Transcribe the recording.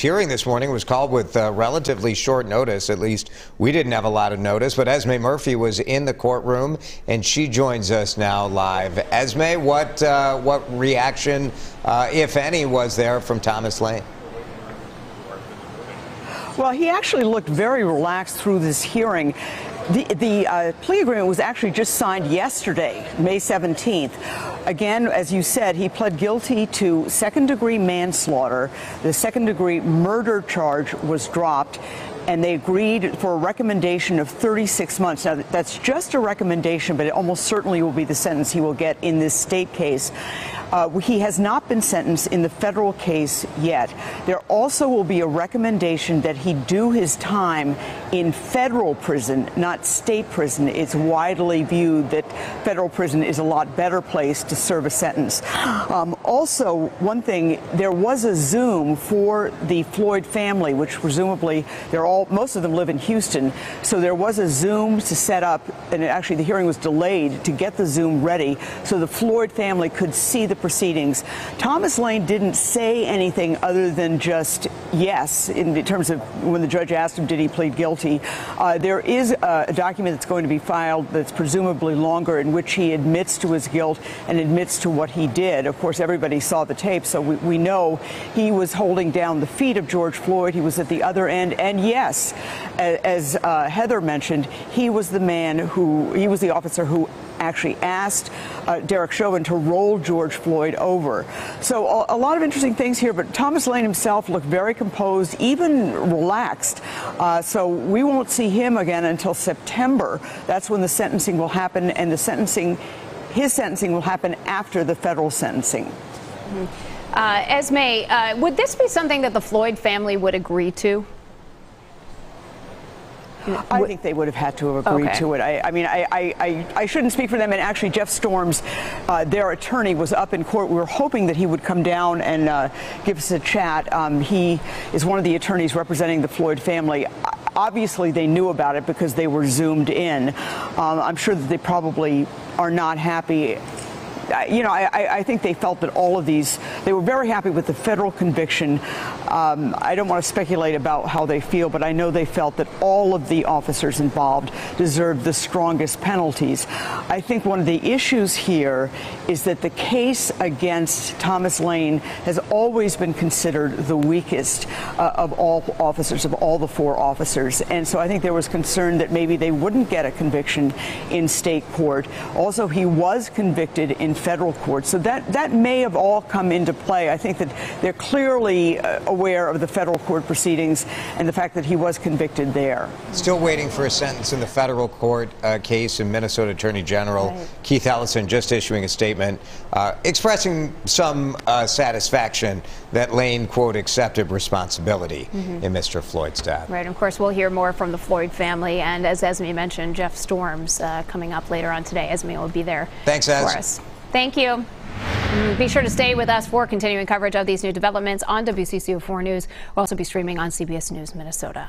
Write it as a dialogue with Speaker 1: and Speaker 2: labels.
Speaker 1: hearing this morning was called with uh, relatively short notice. At least we didn't have a lot of notice. But Esme Murphy was in the courtroom, and she joins us now live. Esme, what uh, what reaction, uh, if any, was there from Thomas Lane?
Speaker 2: Well, he actually looked very relaxed through this hearing. The, the uh, plea agreement was actually just signed yesterday, May 17th. Again, as you said, he pled guilty to second degree manslaughter. The second degree murder charge was dropped and they agreed for a recommendation of 36 months. Now, that's just a recommendation, but it almost certainly will be the sentence he will get in this state case. Uh, he has not been sentenced in the federal case yet. There also will be a recommendation that he do his time in federal prison, not state prison. It's widely viewed that federal prison is a lot better place to serve a sentence. Um, also, one thing, there was a Zoom for the Floyd family, which presumably they're all, most of them live in Houston. So there was a Zoom to set up, and actually the hearing was delayed to get the Zoom ready so the Floyd family could see the proceedings. Thomas Lane didn't say anything other than just yes in terms of when the judge asked him, did he plead guilty. Uh, there is a, a document that's going to be filed that's presumably longer in which he admits to his guilt and admits to what he did. Of course, everybody saw the tape, so we, we know he was holding down the feet of George Floyd. He was at the other end. And yes, as uh, Heather mentioned, he was the man who, he was the officer who actually asked uh, Derek Chauvin to roll George Floyd over. So a, a, lot of interesting things here, but Thomas Lane himself looked very composed, even relaxed. Uh, so we won't see him again until September. That's when the sentencing will happen, and the sentencing, his sentencing will happen after the federal sentencing. Mm
Speaker 3: -hmm. uh, Esme, uh, would this be something that the Floyd family would agree to?
Speaker 2: I think they would have had to have agreed okay. to it. I, I mean, I, I, I, shouldn't speak for them. And actually, Jeff Storms, uh, their attorney, was up in court. We were hoping that he would come down and uh, give us a chat. Um, he is one of the attorneys representing the Floyd family. Obviously, they knew about it because they were zoomed in. Um, I'm sure that they probably are not happy you know, I, I, think they felt that all of these, they were very happy with the federal conviction. Um, I don't want to speculate about how they feel, but I know they felt that all of the officers involved deserved the strongest penalties. I think one of the issues here is that the case against Thomas Lane has always been considered the weakest uh, of all officers, of all the four officers. And so I think there was concern that maybe they wouldn't get a conviction in state court. Also, he was convicted in federal court. So that, that may have all come into play. I think that they're clearly uh, aware of the federal court proceedings and the fact that he was convicted there.
Speaker 1: Still waiting for a sentence in the federal court uh, case in Minnesota Attorney General right. Keith Ellison just issuing a statement uh, expressing some uh, satisfaction that Lane, quote, accepted responsibility mm -hmm. in Mr. Floyd's death.
Speaker 3: Right. Of course, we'll hear more from the Floyd family. And as Esme mentioned, Jeff Storms uh, coming up later on today. Esme will be there
Speaker 1: Thanks, Ez.
Speaker 3: for us. Thank you. Mm, be sure to stay with us for continuing coverage of these new developments on WCCO 4 News. We'll also be streaming on CBS News Minnesota.